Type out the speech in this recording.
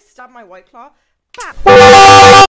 stab my white claw. Bam!